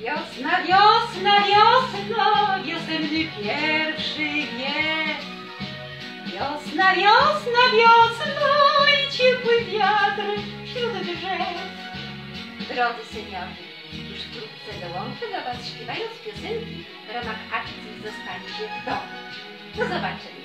Wiosna, wiosna, wiosno, wiosenny pierwszy wiek. Wiosna, wiosna, wiosno i ciepły wiatr wśród drzew. Drodzy seniorzy, już wkrótce dołączę do Was śpiewając piosenki w ramach akcji Zostańcie w domu. Do zobaczenia.